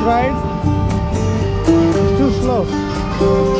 ride? It's too slow.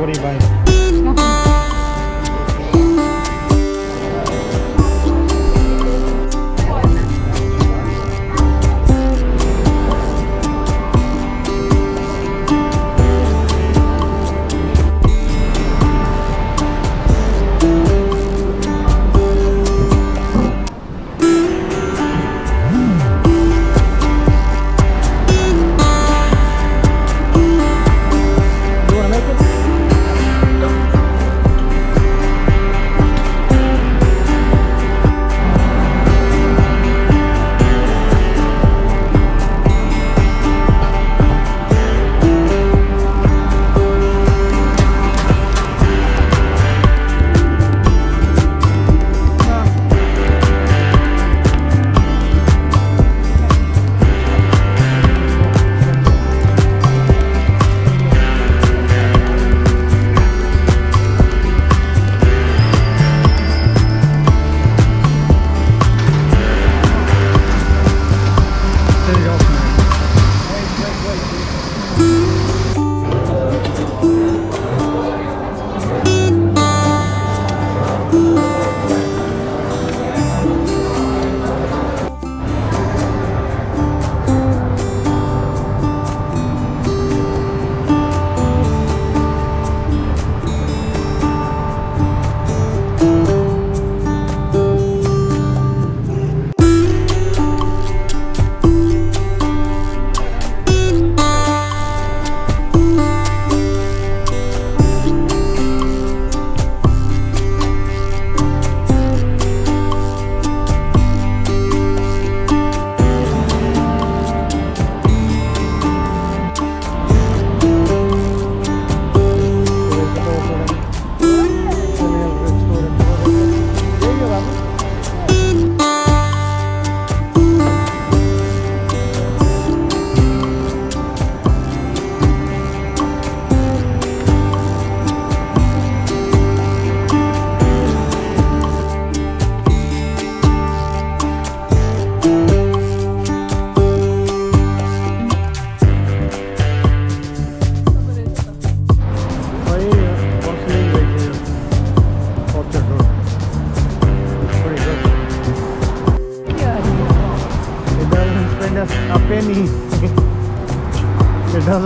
what are you buying?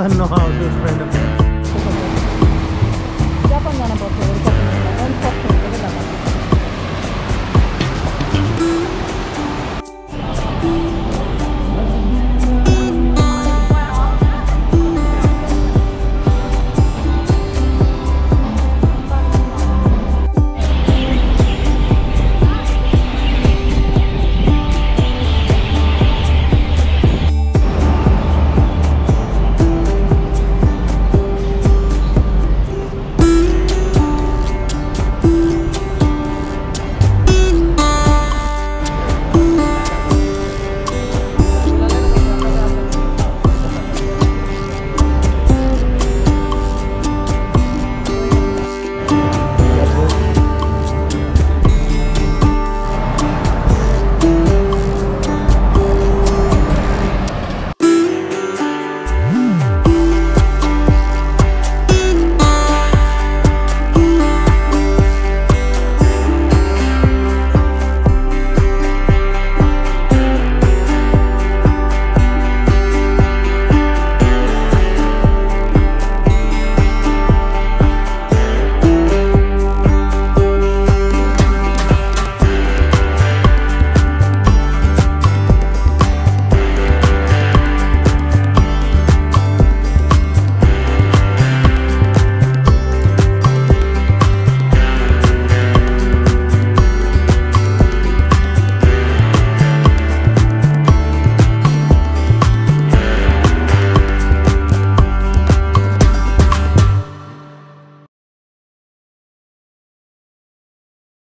no.